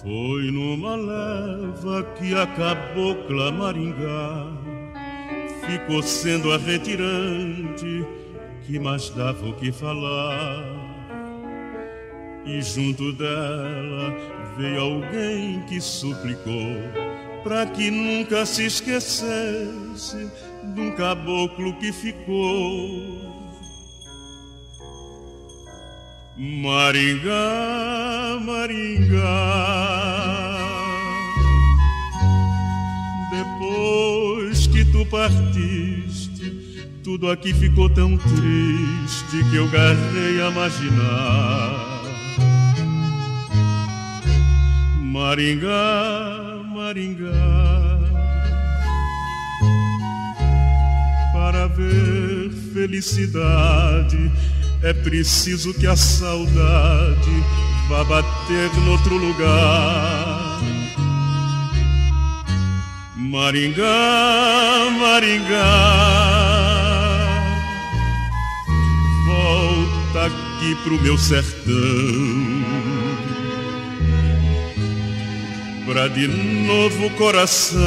Foi numa leva que a cabocla Maringá ficou sendo a retirante que mais dava o que falar. E junto dela veio alguém que suplicou para que nunca se esquecesse de um caboclo que ficou. Maringá, Maringá. Depois que tu partiste, tudo aqui ficou tão triste que eu garrei a imaginar. Maringá, Maringá. Para ver felicidade é preciso que a saudade vá bater noutro lugar. Maringá, Maringá, volta aqui pro meu sertão. Pra de novo coração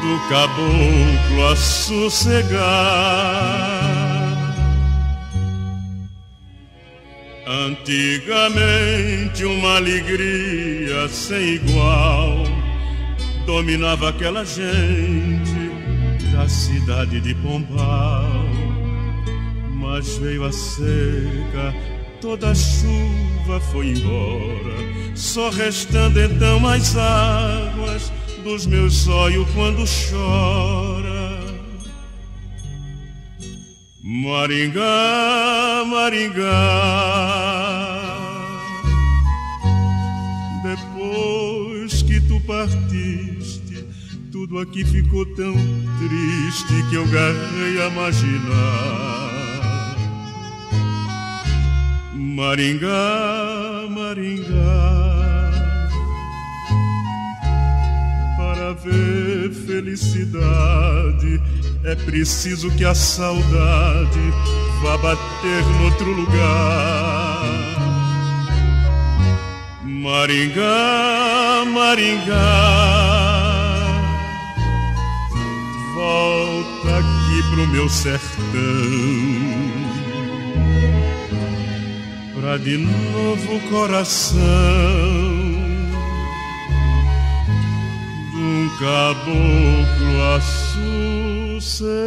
do caboclo a sossegar. Antigamente uma alegria sem igual dominava aquela gente da cidade de Pombal. Mas veio a seca, toda a chuva foi embora, só restando então as águas dos meus olhos quando chora. Maringá, Maringá. Depois que tu partiste, tudo aqui ficou tão triste que eu garrei a imaginar. Maringá, Maringá. ver felicidade, é preciso que a saudade vá bater noutro lugar. Maringá, Maringá, volta aqui pro meu sertão. Pra de novo coração caboclo a sossegar.